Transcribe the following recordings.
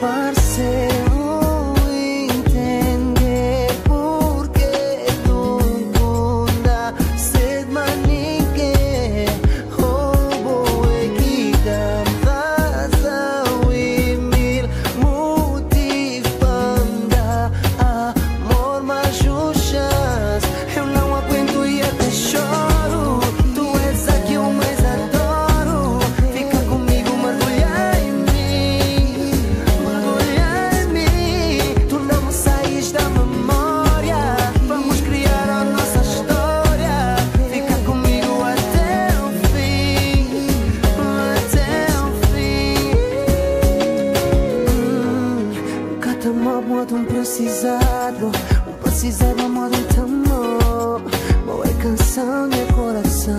par modo improvisado, improvisado amor então, amor, boa canção de coração.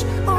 Oh.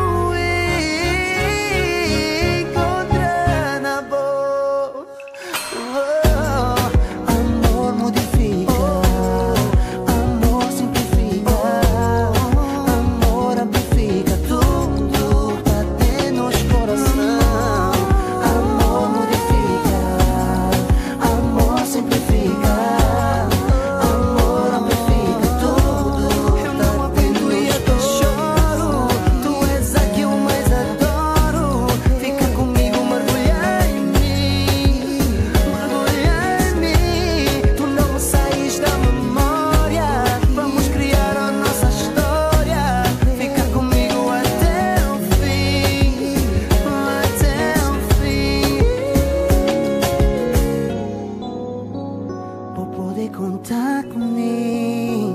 Puede contar con me,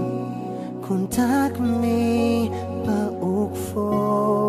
contar me para o que for.